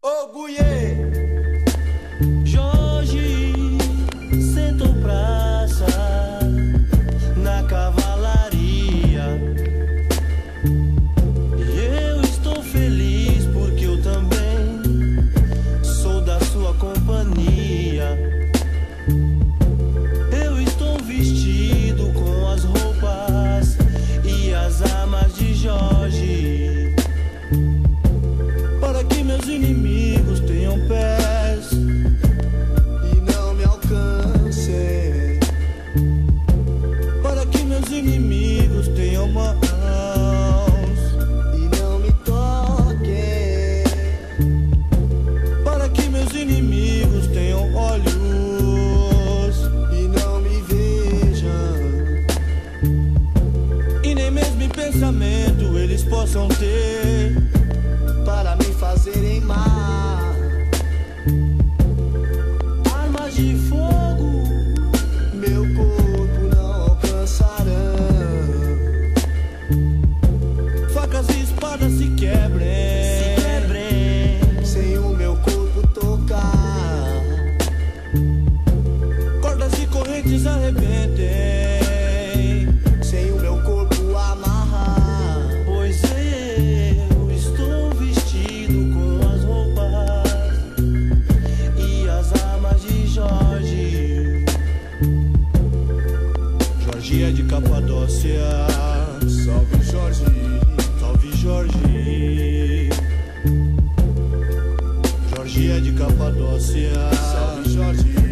Oguiê, Jorge, sentou praça na cavalaria. E eu estou feliz porque eu também sou da sua companhia. Eu estou vestido com as roupas e as armas de Jorge. eles possam ter para me fazerem mal. Jorge é de Capadócia. Salve Jorge.